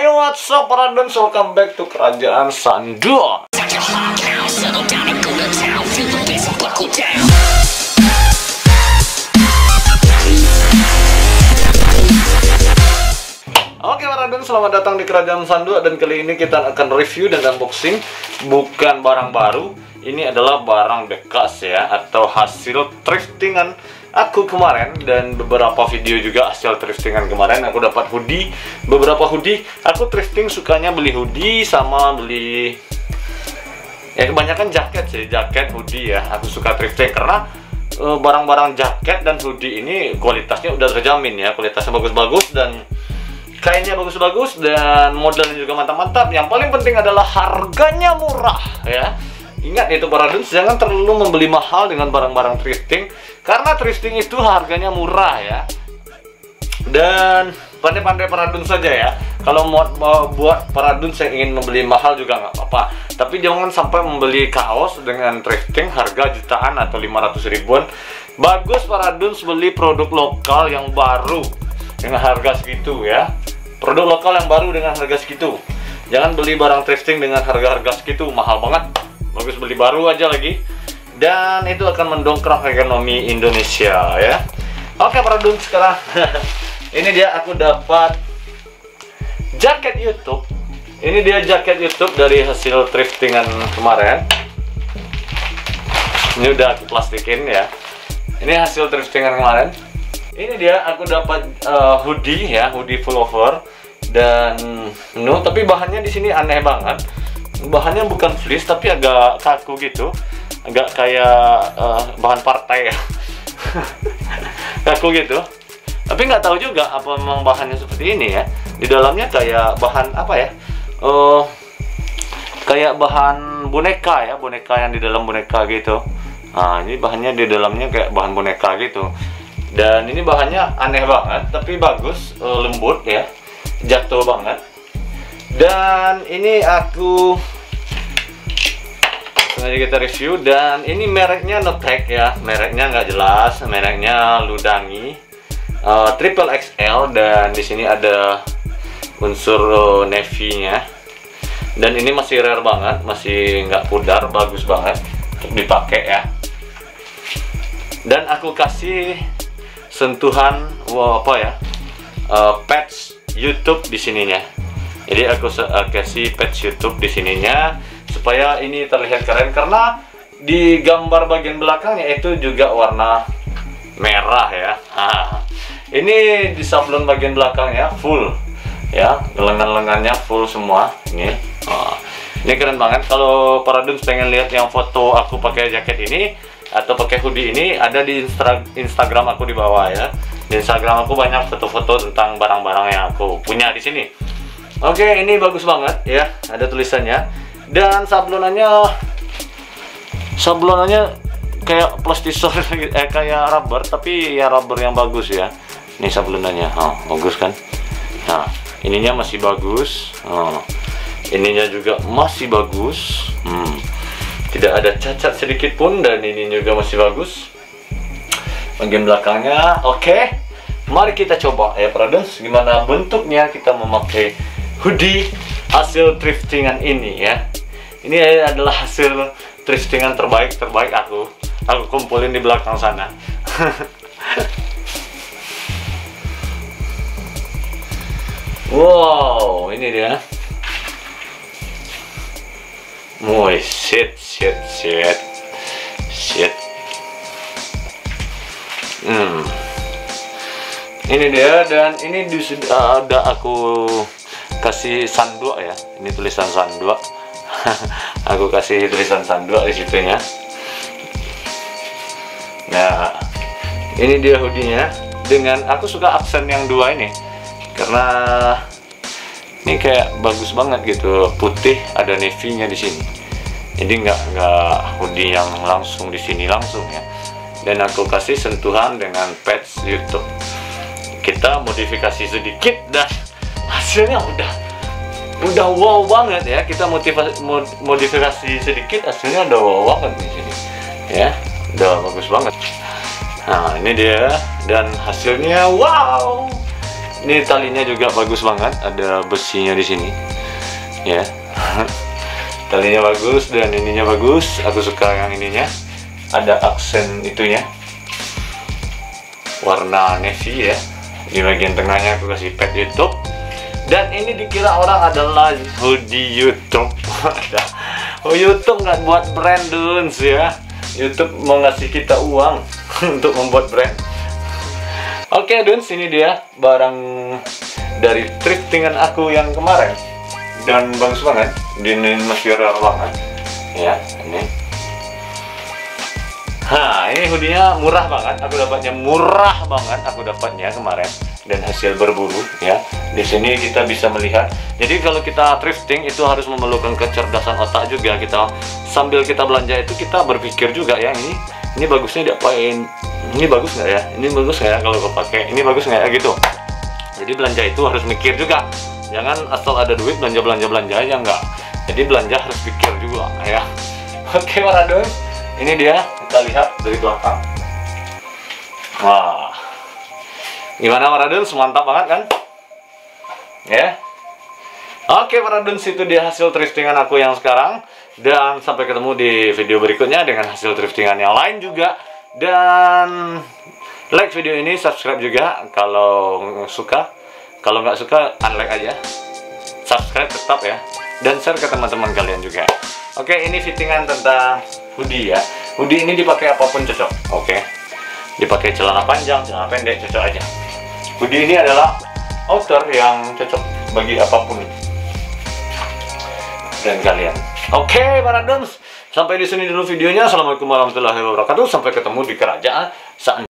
Hey what's up dons, welcome back to Kerajaan Sandu. Oke para dons, selamat datang di Kerajaan Sandu Dan kali ini kita akan review dan unboxing Bukan barang baru Ini adalah barang bekas ya Atau hasil thriftingan aku kemarin Dan beberapa video juga hasil thriftingan kemarin Aku dapat hoodie. Beberapa hoodie Aku thrifting sukanya beli hoodie Sama beli ya kebanyakan jaket sih jaket hoodie ya aku suka thrifting. Karena eh, barang-barang jaket dan hoodie ini kualitasnya udah terjamin ya kualitasnya bagus-bagus dan kainnya bagus-bagus dan modelnya juga mantap-mantap. Yang paling penting adalah harganya murah ya ingat itu para duns jangan terlalu membeli mahal dengan barang-barang thrifting karena thrifting itu harganya murah ya. Dan pandai-pandai paradun saja ya. Kalau mau, mau buat paradun yang ingin membeli mahal juga nggak apa-apa. Tapi jangan sampai membeli kaos dengan thrifting harga jutaan atau 500 ribuan. Bagus paradun beli produk lokal yang baru dengan harga segitu ya. Produk lokal yang baru dengan harga segitu. Jangan beli barang thrifting dengan harga-harga segitu mahal banget bagus beli baru aja lagi. Dan itu akan mendongkrak ekonomi Indonesia ya. Oke paradun sekarang ini dia aku dapat jaket YouTube. Ini dia jaket YouTube dari hasil thriftingan kemarin. Ini udah aku plastikin ya. Ini hasil thriftingan kemarin. Ini dia aku dapat uh, hoodie ya hoodie pullover dan no tapi bahannya di sini aneh banget bahannya bukan fleece tapi agak kaku gitu. Agak kayak uh, bahan partai. Ya kaku gitu. Tapi nggak tahu juga apa memang bahannya seperti ini ya. Di dalamnya kayak bahan apa ya? Uh, kayak bahan boneka ya boneka yang di dalam boneka gitu. Nah ini bahannya di dalamnya kayak bahan boneka gitu. Dan ini bahannya aneh banget tapi bagus uh, lembut ya. Jatuh banget. Dan ini aku sengaja kita review dan ini mereknya Notek ya. Mereknya nggak jelas mereknya Ludangi uh, triple XL dan di sini ada unsur uh, navy-nya. Dan ini masih rare banget masih nggak pudar bagus banget dipakai ya. Dan aku kasih sentuhan wow, apa ya uh, patch YouTube di sininya. Jadi aku kasih patch YouTube di sininya supaya ini terlihat keren karena di gambar bagian belakangnya itu juga warna merah ya. Ah. Ini di sablon bagian belakangnya full ya. Lengan-lengannya full semua ini. Oh. ini keren banget. Kalau para duns pengen lihat yang foto aku pakai jaket ini atau pakai hoodie ini ada di Instra Instagram aku di bawah ya. Di Instagram aku banyak foto-foto tentang barang-barang yang aku punya di sini. Oke ini bagus banget ya. Ada tulisannya dan sablonannya sablonannya kayak plastisol eh kayak rubber tapi ya rubber yang bagus ya. Ini sablonannya oh, bagus kan? Nah ininya masih bagus. Oh, ininya juga masih bagus. Hmm. tidak ada cacat sedikit pun dan ini juga masih bagus. Bagian belakangnya oke. Okay. mari kita coba ya Pradens gimana bentuknya kita memakai hoodie hasil thriftingan ini ya ini adalah hasil thriftingan terbaik terbaik aku aku kumpulin di belakang sana Wow, ini dia. Muy shit, shit, shit, shit. Hmm. Ini dia dan ini di, ada aku kasih sandua ya. Ini tulisan sandua. aku kasih tulisan sandua di situnya. Nah, ini dia hoodie-nya dengan aku suka aksen yang dua ini. Karena ini kayak bagus banget gitu. Putih ada navy-nya di sini. Jadi nggak nggak hoodie yang langsung di sini langsung ya. Dan aku kasih sentuhan dengan patch YouTube. Kita modifikasi sedikit dan hasilnya udah udah wow banget ya kita motivasi modifikasi sedikit hasilnya udah wow banget di sini ya udah bagus banget nah ini dia dan hasilnya wow Ini talinya juga bagus banget, ada besinya di sini. Ya. talinya bagus dan ininya bagus. Aku suka yang ininya. Ada aksen itunya. Warna navy ya. Di bagian tengahnya aku kasih pet YouTube. Dan ini dikira orang adalah hoodie YouTube. oh YouTube nggak buat brand duns ya. YouTube mau ngasih kita uang untuk membuat brand. Oke Duns, ini dia barang dari thriftingan aku yang kemarin dan bagus banget. Ini masih rare banget. Ya, ini. Nah, ini hoodie-nya murah banget. Aku dapatnya murah banget. Aku dapatnya kemarin dan hasil berburu ya. Di sini kita bisa melihat. Jadi kalau kita thrifting itu harus memerlukan kecerdasan otak juga. Kita sambil kita belanja itu kita berpikir juga ya ini ini bagusnya diapain ini bagus nggak ya ini bagus nggak ya kalau gue pakai ini bagus nggak ya gitu jadi belanja itu harus mikir juga jangan asal ada duit belanja belanja belanja aja nggak jadi belanja harus pikir juga ya oke Maradon ini dia kita lihat dari belakang. Wah. Gimana Maradon semantap banget kan? Ya. Oke para duns itu dia hasil thriftingan aku yang sekarang. Dan sampai ketemu di video berikutnya dengan hasil thriftingan yang lain juga. Dan like video ini subscribe juga kalau suka. Kalau nggak suka unlike aja. Subscribe tetap ya. Dan share ke teman-teman kalian juga. Oke ini fittingan tentang hoodie ya hoodie ini dipakai apa pun cocok oke dipakai celana panjang celana pendek cocok aja hoodie ini adalah outer yang cocok bagi apa pun dan kalian. Oke, para dons, sampai di sini dulu videonya. Assalamualaikum warahmatullahi wabarakatuh. Sampai ketemu di kerajaan saat